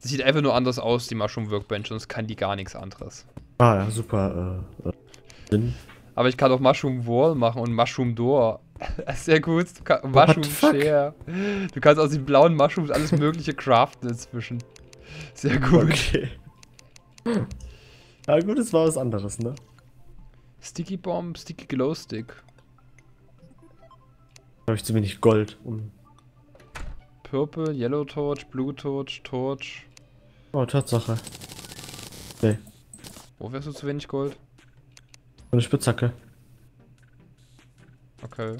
Das sieht einfach nur anders aus, die Mushroom Workbench, und es kann die gar nichts anderes. Ah ja, super. Äh, äh. Aber ich kann auch Mushroom Wall machen und Mushroom Door. Sehr gut. Kann, Mushroom? Share. Du kannst aus den blauen Mushrooms alles mögliche craften inzwischen. Sehr gut. Okay. Ja gut, es war was anderes, ne? Sticky Bomb, Sticky Glow Stick. Da habe ich zu wenig Gold. Um Purple, Yellow Torch, Blue Torch, Torch. Oh, Tatsache. Nee, Wo wärst du zu wenig Gold? eine Spitzhacke. Okay.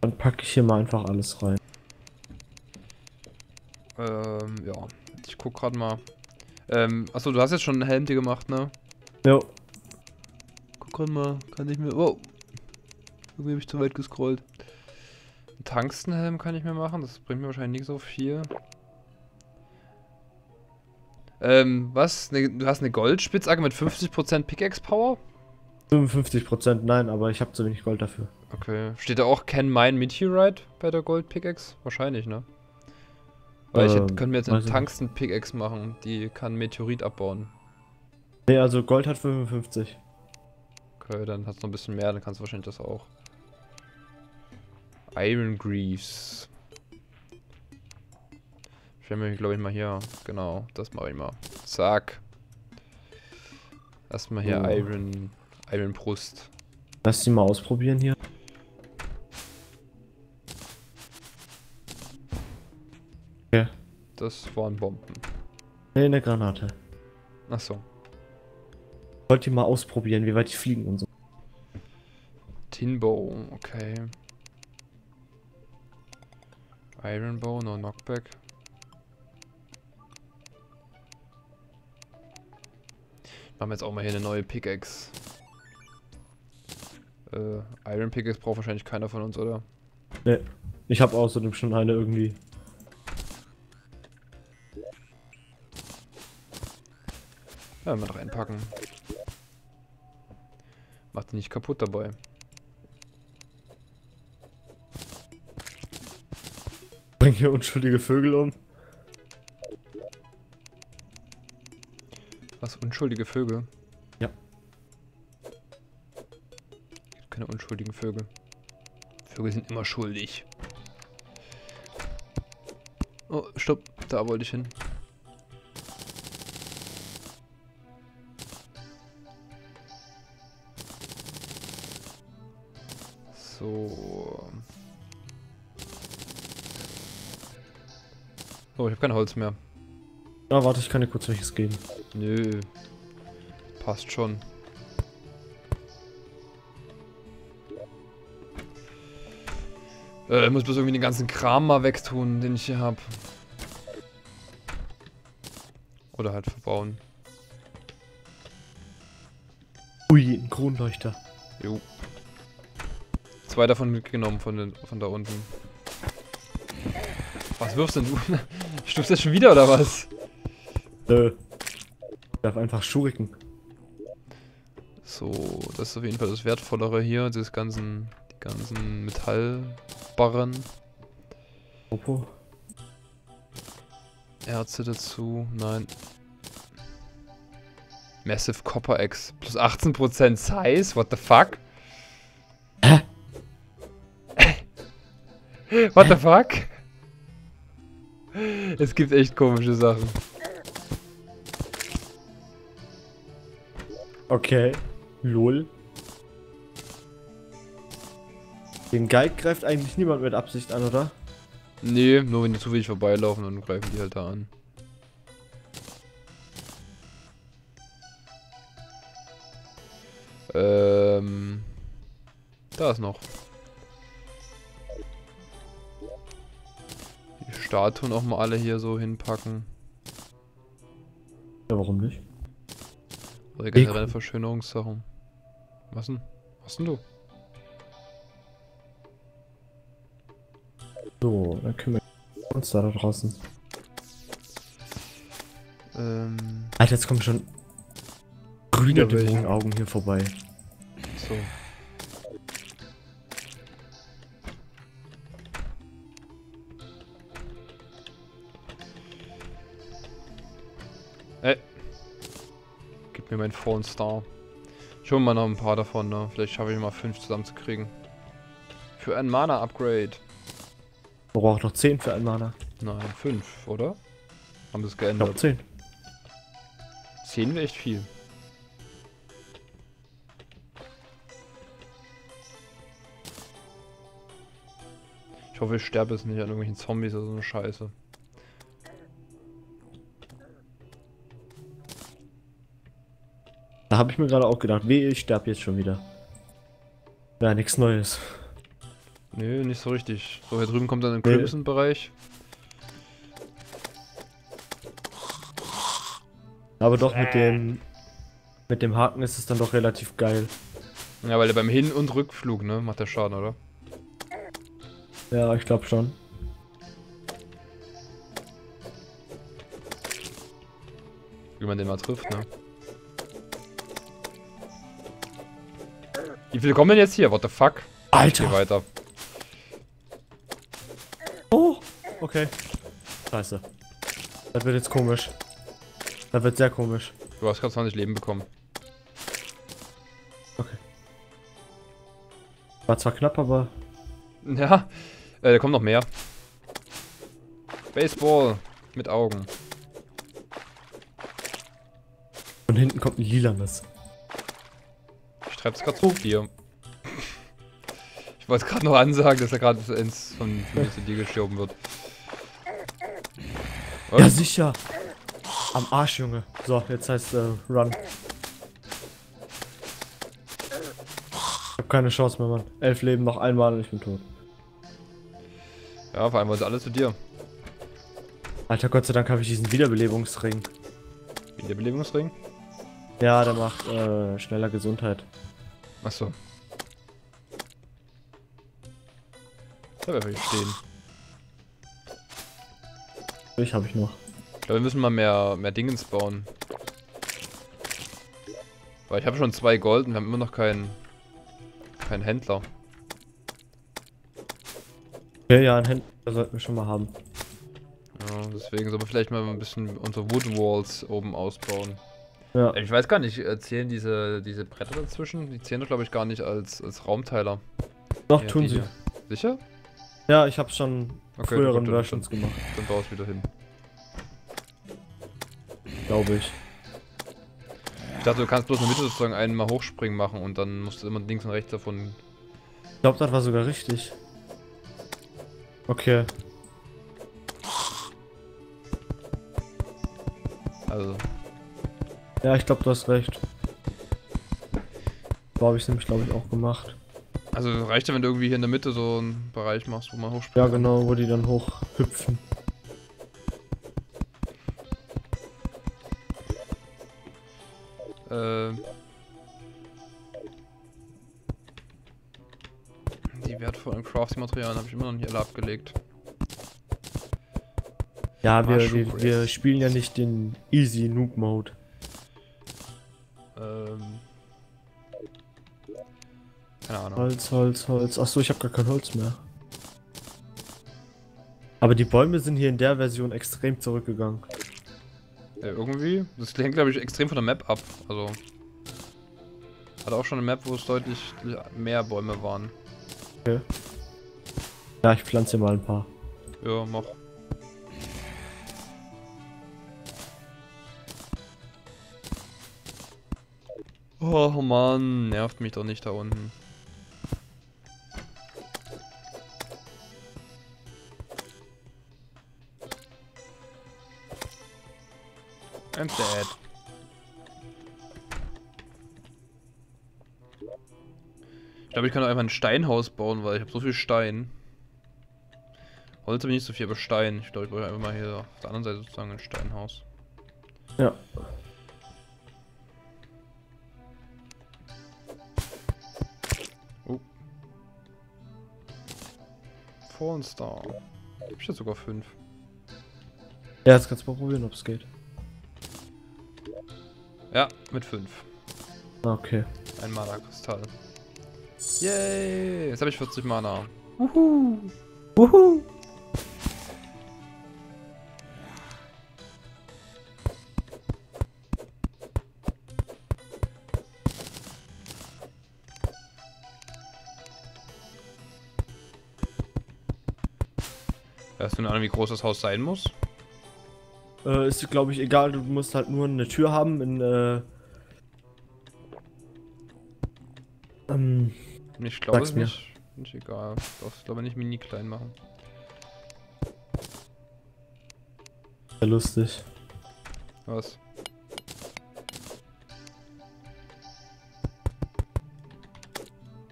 Dann packe ich hier mal einfach alles rein. Ähm, ja. Ich guck gerade mal. Ähm, achso, du hast jetzt schon einen Helm dir gemacht, ne? Jo. Guck grad mal, kann ich mir. Oh! Irgendwie habe ich zu weit gescrollt. Einen Tungstenhelm kann ich mir machen, das bringt mir wahrscheinlich nicht so viel. Ähm, was? Ne, du hast eine Goldspitzhacke mit 50% Pickaxe Power? 55% nein, aber ich habe zu wenig Gold dafür. Okay. Steht da auch Can Mine Meteorite bei der Gold Pickaxe? Wahrscheinlich, ne? Weil ich hätte, Ähm, könnte mir jetzt eine. Tungsten Pickaxe machen, die kann Meteorit abbauen. Nee, also Gold hat 55. Okay, dann hat's noch ein bisschen mehr, dann kannst du wahrscheinlich das auch. Iron Greaves. Stellen wir, glaube ich, mal hier. Genau, das mache ich mal. Zack. Erstmal hier Oh. Iron, Iron Brust. Lass die mal ausprobieren hier. Okay. Das waren Bomben. Nee, eine Granate. Achso. Wollt ihr mal ausprobieren, wie weit die fliegen und so. Tinbow, okay. Iron Bow, no Knockback. Machen wir jetzt auch mal hier eine neue Pickaxe. Äh, Iron Pickaxe braucht wahrscheinlich keiner von uns, oder? Nee. Ich habe außerdem schon eine irgendwie. Ja, mal reinpacken. Macht die nicht kaputt dabei. Hier unschuldige Vögel um. Was? Unschuldige Vögel? Ja. Keine unschuldigen Vögel. Vögel sind immer schuldig. Oh, stopp. Da wollte ich hin. So. Oh, ich habe kein Holz mehr. Ah, warte, ich kann dir kurz welches geben. Nö. Passt schon. Äh, ich muss bloß irgendwie den ganzen Kram mal wegtun, den ich hier hab. Oder halt verbauen. Ui, ein Kronleuchter. Jo. Zwei davon mitgenommen von, den, von da unten. Was wirfst denn du? Stufst du das schon wieder oder was? Äh. Ich darf einfach schuriken. So, das ist auf jeden Fall das Wertvollere hier, das ganzen, die ganzen Metallbarren, Popo. Erze dazu, nein. Massive Copper X, plus 18% Size, what the fuck? Hä? what the fuck? Es gibt echt komische Sachen. Okay. Lol. Den Guide greift eigentlich niemand mit Absicht an, oder? Nee, nur wenn die zufällig vorbeilaufen, dann greifen die halt da an. Ähm. Da ist noch. Statuen auch mal alle hier so hinpacken. Ja, warum nicht? Oder Deko. generelle Verschönerungssachen. Was denn? Was denn du? So, dann können wir uns da draußen. Ähm. Alter, jetzt kommen schon grüne. Augen hier vorbei. So. Mir meinen Fallen Star. Ich hole mal noch ein paar davon, ne? Vielleicht schaffe ich mal fünf zusammenzukriegen. Für ein Mana-Upgrade. Man braucht noch 10 für ein Mana. Nein, fünf, oder? Haben Ich glaube geändert. 10. Zehn wäre echt viel. Ich hoffe, ich sterbe jetzt nicht an irgendwelchen Zombies oder so eine Scheiße. Da habe ich mir gerade auch gedacht, weh, ich sterbe jetzt schon wieder. Ja, nichts Neues. Nö, nicht so richtig. So, hier drüben kommt dann ein. Crimson-Bereich. Aber doch mit dem mit dem Haken ist es dann doch relativ geil. Ja, weil der beim Hin- und Rückflug, ne, macht der Schaden, oder? Ja, ich glaube schon. Wie man den mal trifft, ne? Wie viele kommen denn jetzt hier? What the fuck? Ich geh Alter! weiter. Oh! Okay. Scheiße. Das wird jetzt komisch. Das wird sehr komisch. Du hast gerade 20 Leben bekommen. War zwar knapp, aber Ja, äh, da kommt noch mehr. Baseball mit Augen. von hinten kommt ein lilanes. Ich treib's gerade zu dir. Ich wollte gerade noch ansagen, dass er gerade ins von von zu dir geschoben wird. Was? Ja, sicher! Am Arsch, Junge. So, jetzt heißt äh, Run. Ich hab keine Chance mehr, Mann. Elf Leben noch einmal und ich bin tot. Ja, vor allem wollen sie alle zu dir. Alter, Gott sei Dank habe ich diesen Wiederbelebungsring. Wie der Belebungsring? Ja, der macht äh, schneller Gesundheit. Achso. Da wäre ich stehen. Ich habe ich noch. Ich glaube, wir müssen mal mehr, mehr Dingens bauen. Weil ich habe schon zwei Gold und wir haben immer noch keinen keinen Händler. Ja, ja, ein Händler sollten wir schon mal haben. Ja, deswegen sollen wir vielleicht mal ein bisschen unsere Wood Walls oben ausbauen. Ja. Ich weiß gar nicht, äh, zählen diese, diese Bretter dazwischen? Die zählen doch glaube ich gar nicht als, als Raumteiler. Doch, Ja, tun sie. hier. Sicher? Ja, ich habe schon Okay, früheren gut, dann- Versions gemacht, Dann baue ich wieder hin. glaube ich. Ich dachte, du kannst bloß in der Mitte sozusagen einen mal hochspringen machen und dann musst du immer links und rechts davon. Ich glaube, das war sogar richtig. Okay. Also, Ja, ich glaube, du hast recht. So habe ich es nämlich, glaube ich, auch gemacht. also reicht ja, wenn du irgendwie hier in der Mitte so einen Bereich machst, wo man hochspringt. Ja, genau, wo die dann hoch hüpfen. Äh, die wertvollen Crafting-Materialien habe ich immer noch nicht alle abgelegt. Ja, wir, wir, wir spielen ja nicht den Easy Noob Mode. Ähm. Keine Ahnung. Holz, Holz, Holz. Achso, ich habe gar kein Holz mehr. Aber die Bäume sind hier in der Version extrem zurückgegangen. Ja, irgendwie. Das hängt, glaube ich, extrem von der Map ab. Also. Hatte auch schon eine Map, wo es deutlich mehr Bäume waren. Ja, ich pflanze mal ein paar. Ja, mach. Oh Mann, nervt mich doch nicht da unten. I'm dead. Ich glaube, ich kann auch einfach ein Steinhaus bauen, weil ich habe so viel Stein. Holz habe ich nicht so viel, aber Stein. Ich glaube, ich brauche einfach mal hier auf der anderen Seite sozusagen ein Steinhaus. Ja. Fallen Star. Hab ich jetzt sogar fünf. Ja, jetzt kannst du mal probieren, ob es geht. Ja, mit fünf. Ah, Okay. Ein Mana-Kristall. Yay! Jetzt habe ich 40 Mana. Wuhu! Hast Ahnung, wie groß das Haus sein muss? Äh, ist glaube ich egal, du musst halt nur eine Tür haben in, äh. Ähm, Ich glaube es mir. nicht. Nicht egal. Du darfst glaube nicht mini klein machen. sehr lustig. Was?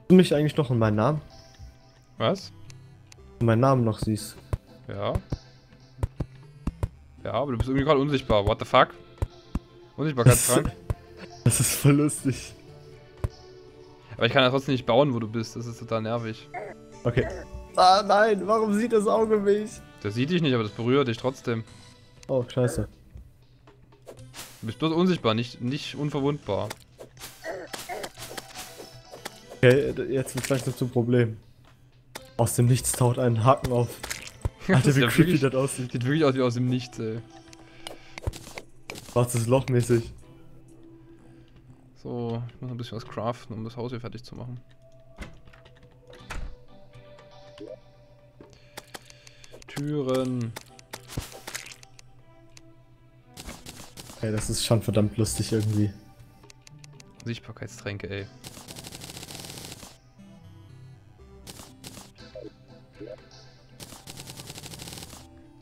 Du mich eigentlich noch in meinen Namen? Was? In meinen Namen noch siehst. Ja. Ja, aber du bist irgendwie gerade unsichtbar. What the fuck? Unsichtbarkeitskrank. Das ist voll lustig. aber ich kann ja trotzdem nicht bauen, wo du bist. Das ist total nervig. Okay. Ah nein, warum sieht das Auge mich? Das sieht dich nicht, aber das berührt dich trotzdem. Oh, scheiße. Du bist bloß unsichtbar, nicht, nicht unverwundbar. Okay, jetzt wird langsam zum Problem. Aus dem Nichts taucht ein Haken auf. Alter, Das wie ist creepy wirklich- das aussieht. Sieht wirklich aus wie aus dem Nichts, ey. Schwarzes Loch mäßig. So, ich muss noch ein bisschen was craften, um das Haus hier fertig zu machen. Türen. Okay, das ist schon verdammt lustig irgendwie. Sichtbarkeitstränke, ey.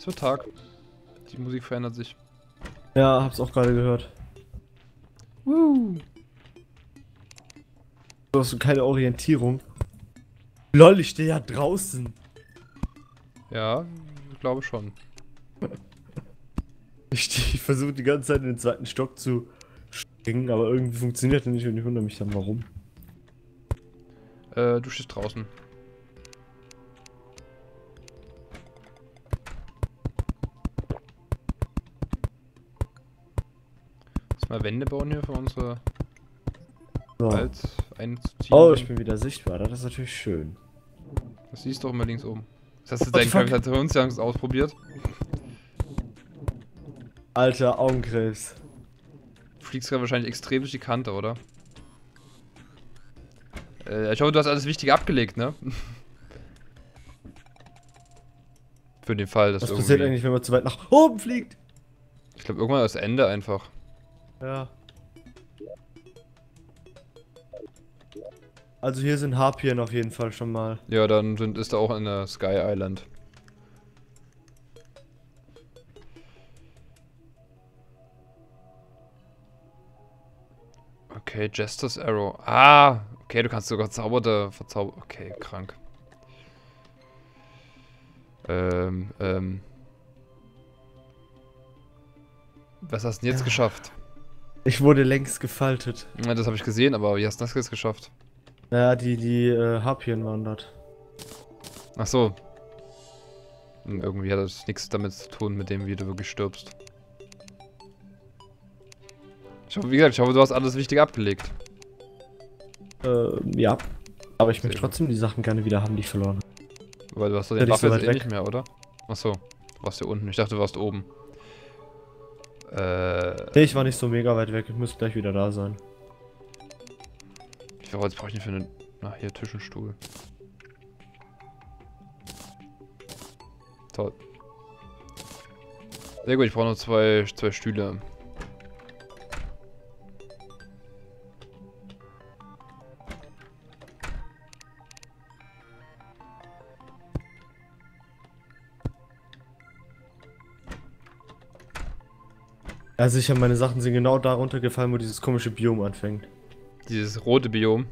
Es wird Tag. Die Musik verändert sich. Ja, hab's auch gerade gehört. Woo. Du hast so keine Orientierung. Lol, ich stehe ja draußen. Ja, ich glaube schon. Ich, ich versuche die ganze Zeit in den zweiten Stock zu springen, aber irgendwie funktioniert das nicht und ich wundere mich dann warum. Äh, du stehst draußen. Wände bauen hier für unsere So. Einzuziehen. Oh, ich bin wieder sichtbar, das ist natürlich schön. Das siehst du doch immer links oben. Das hast du the deinen? Gravitationsangst ausprobiert. Alter, Augenkrebs. Du fliegst gerade wahrscheinlich extrem durch die Kante, oder? Äh, ich hoffe, du hast alles Wichtige abgelegt, ne? Für den Fall, dass Was irgendwie... passiert eigentlich, wenn man zu weit nach oben fliegt? Ich glaube, irgendwann das Ende einfach. Ja. Also hier sind Harpien auf jeden Fall schon mal. Ja, dann sind, ist er auch in der Sky Island. Okay, Jester's Arrow. Ah, okay, du kannst sogar zauberte verzaubern. Okay, krank. Ähm, ähm. Was hast du denn jetzt Ja. geschafft? Ich wurde längst gefaltet. Ja, das habe ich gesehen, aber wie hast du das jetzt geschafft? Naja, die, die äh, Harpien waren dort. Ach so. Hm, Irgendwie hat das nichts damit zu tun, mit dem, wie du wirklich stirbst. Ich hoffe, wie gesagt, ich hoffe, du hast alles Wichtige abgelegt. Äh, ja. Aber ich möchte trotzdem die Sachen gerne wieder haben, die ich verloren habe. Weil du hast doch Ja, den so Waffe jetzt eh weg. nicht mehr, oder? Ach so. Du warst hier unten. Ich dachte, du warst oben. Äh. Nee, ich war nicht so mega weit weg. Ich müsste gleich wieder da sein. Wie viel Holz brauche ich denn für einen. Na, hier, Tisch und Stuhl. Toll. Sehr gut, ich brauche noch zwei, zwei Stühle. Ja, sicher, meine Sachen sind genau da runtergefallen, wo dieses komische Biom anfängt. Dieses rote Biom.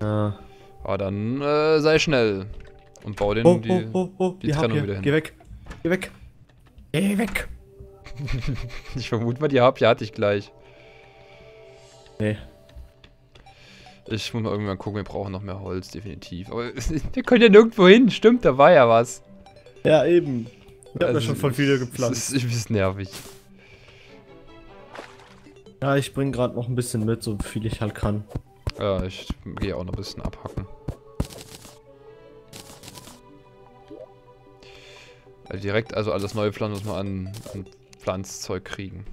Ja. Ah, dann äh, sei schnell. Und bau den Oh, die. oh, oh, oh, die Trennung wieder hin. Geh weg. Geh weg. Geh weg. Ich vermute mal, die Harpie hatte ich gleich. Nee. Ich muss mal irgendwann gucken, wir brauchen noch mehr Holz, definitiv. Aber wir können ja nirgendwo hin, stimmt, da war ja was. Ja, eben. Ich hab da Also, schon voll viele gepflanzt. ist, ist nervig. Ja, ich bring gerade noch ein bisschen mit, so viel ich halt kann. Ja, ich gehe auch noch ein bisschen abhacken. Also direkt, also alles neue Pflanzen muss man an, an Pflanzzeug kriegen.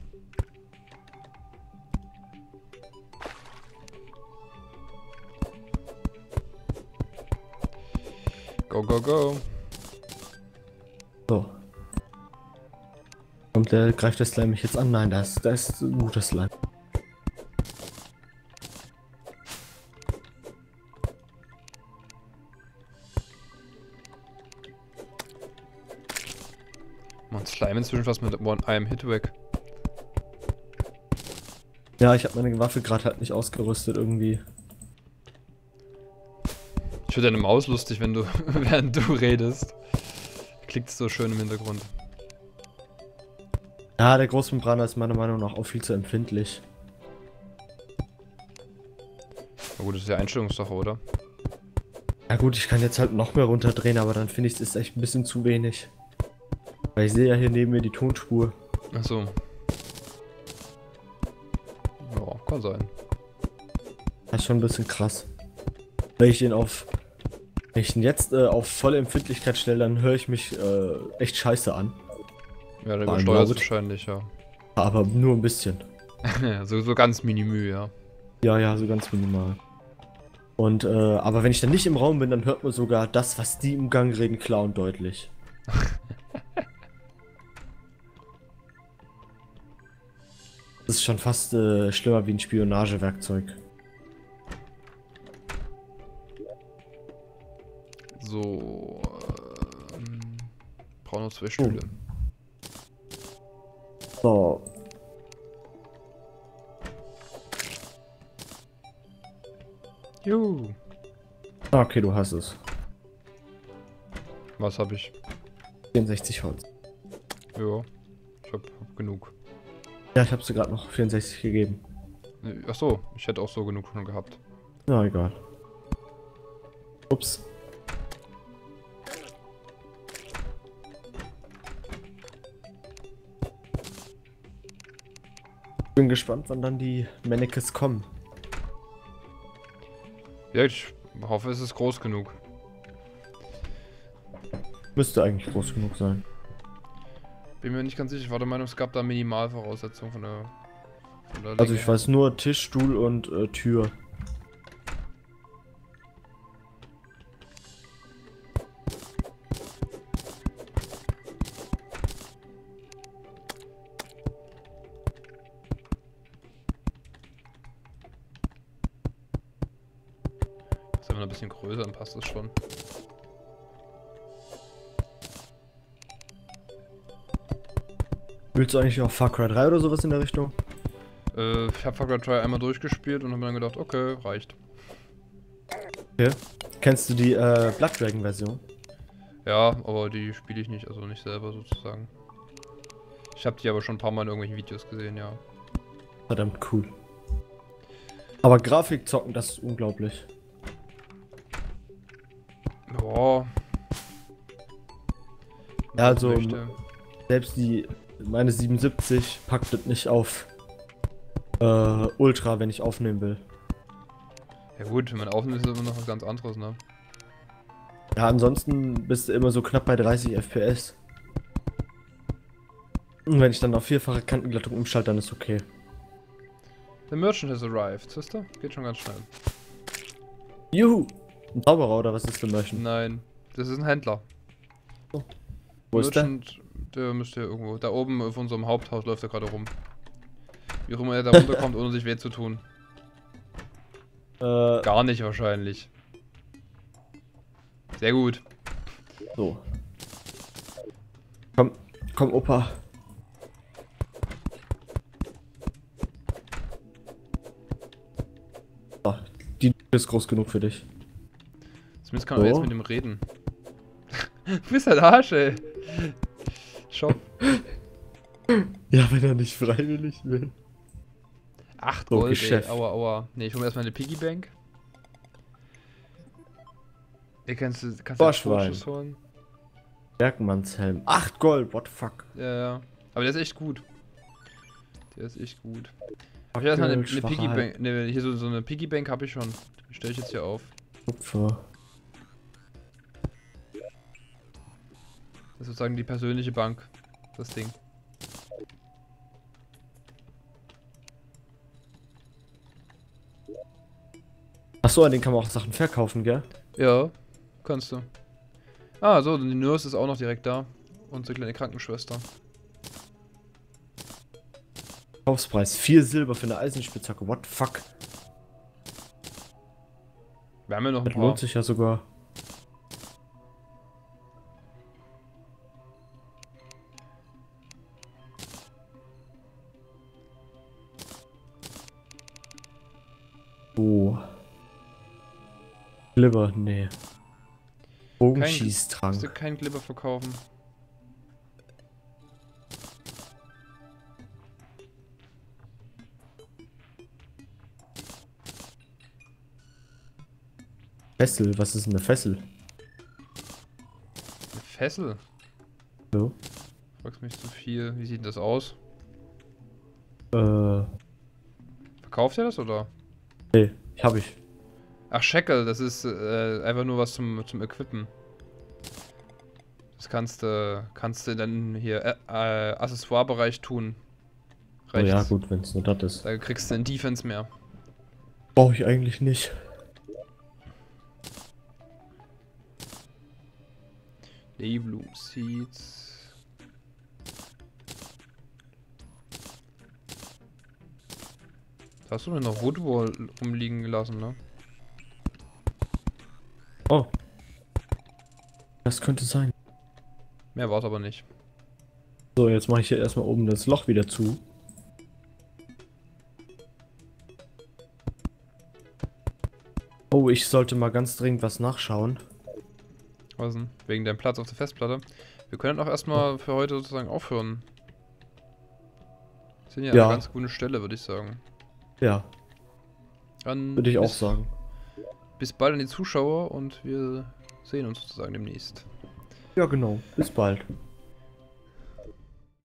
Go, go, go. So. Kommt der, greift der Slime mich jetzt an? Nein, das, das ist ein guter Slime. Man, Slime inzwischen fast mit one einem Hit weg. Ja, ich habe meine Waffe gerade halt nicht ausgerüstet irgendwie. Ich finde deine Maus lustig, wenn du, während du redest. Klickt so schön im Hintergrund. Ja, der Großmembraner ist meiner Meinung nach auch viel zu empfindlich. Na gut, das ist ja Einstellungssache, oder? Ja gut, ich kann jetzt halt noch mehr runterdrehen, aber dann finde ich es ist echt ein bisschen zu wenig. Weil ich sehe ja hier neben mir die Tonspur. Achso. Ja, kann sein. Das ist schon ein bisschen krass. Wenn ich den auf. Wenn ich den jetzt äh, auf volle Empfindlichkeit stelle, dann höre ich mich äh, echt scheiße an. Ja, der übersteuert wahrscheinlich, ja. Aber nur ein bisschen. so, so ganz minimü, ja. Ja, ja, so ganz minimal. Und, äh, aber wenn ich dann nicht im Raum bin, dann hört man sogar das, was die im Gang reden, klar und deutlich. das ist schon fast äh, schlimmer wie ein Spionagewerkzeug. So. Ähm, brauchen noch zwei Stühle. So. Juhu. Ah, Okay, du hast es. Was habe ich? 64 Holz. Ja. Ich hab, hab genug. Ja, ich habe dir gerade noch 64 gegeben. Ach so, ich hätte auch so genug schon gehabt. Na, egal. Ups. Bin gespannt, wann dann die Mannequins kommen. Ja, ich hoffe, es ist groß genug. Müsste eigentlich groß genug sein. Bin mir nicht ganz sicher. Ich war der Meinung, es gab da Minimalvoraussetzungen von der. Von der Also ich her. weiß nur Tisch, Stuhl und äh, Tür. Passt das schon. Willst du eigentlich auch Far Cry 3 oder sowas in der Richtung? Äh, ich habe Far Cry 3 einmal durchgespielt und habe mir dann gedacht, okay, reicht. Kennst du die äh, Blood Dragon Version? Ja, aber die spiele ich nicht, also nicht selber sozusagen. Ich habe die aber schon ein paar Mal in irgendwelchen Videos gesehen, ja. Verdammt cool. Aber Grafik zocken, das ist unglaublich. Ja. Ja, also- Möchte. Selbst die, meine 77 packt das nicht auf äh, Ultra, wenn ich aufnehmen will. Ja gut, wenn man aufnimmt, ist das immer noch was ganz anderes, ne? Ja, ansonsten bist du immer so knapp bei 30 FPS. Und wenn ich dann auf vierfache Kantenglattung umschalte, dann ist okay. The Merchant has arrived, siehst du? Geht schon ganz schnell. Juhu! Ein Zauberer oder was ist denn Merchant? Nein, das ist ein Händler. Wo ist der? Merchant, der müsste irgendwo. Da oben auf unserem Haupthaus läuft er gerade rum. Wie auch immer er da runterkommt, ohne sich weh zu tun. Äh, Gar nicht wahrscheinlich. Sehr gut. so. Komm, komm, Opa. So, die ist groß genug für dich. Zumindest kann man jetzt Oh. mit ihm reden. du bist ein Arsch, ey. Schau. Ja, wenn er nicht freiwillig will. 8 So, Gold, Geschäft. ey. Aua, aua. Ne, ich hole mir erstmal eine Piggybank. Ihr kannst, kannst du Boschwein. Torschuss holen. Bergmannshelm. 8 Gold, what the fuck. Ja, ja. Aber der ist echt gut. Der ist echt gut. Hab ich erstmal eine, eine. Piggybank. Ne, hier so, so eine Piggybank habe ich schon. Die stelle ich jetzt hier auf. Kupfer. Das ist sozusagen die persönliche Bank. Das Ding. Achso, an den kann man auch Sachen verkaufen, gell? Ja, kannst du. Ah, so, die Nurse ist auch noch direkt da. Unsere kleine Krankenschwester. Kaufspreis. 4 Silber für eine Eisenspitzhacke. What the fuck? Wir haben ja noch ein Das paar. lohnt sich ja sogar. Glibber, nee. Kannst Bogenschießtrank. du keinen Glibber verkaufen? Fessel, was ist denn eine Fessel? Eine Fessel? So. Fragst mich zu viel. Wie sieht denn das aus? Äh, Verkauft ihr das oder? nee, hab ich. Ach, Shackle, das ist äh, einfach nur was zum, zum Equippen. Das kannst du kannst du dann hier äh, äh, Accessoire-Bereich tun. Oh ja, gut, wenn es nur das ist. Da kriegst du einen Defense mehr. Brauche ich eigentlich nicht. Daybloom Seeds. Da hast du mir noch Woodwall rumliegen gelassen, ne? Oh. Das könnte sein. Mehr war es aber nicht. So, jetzt mache ich hier erstmal oben das Loch wieder zu. Oh, ich sollte mal ganz dringend was nachschauen. Was denn? Wegen deinem Platz auf der Festplatte. Wir können auch erstmal für heute sozusagen aufhören. Sind ja, an Ja. einer ganz gute Stelle, würde ich sagen. Ja, Dann würde ich auch sagen. Bis bald an die Zuschauer und wir sehen uns sozusagen demnächst. Ja, genau. Bis bald.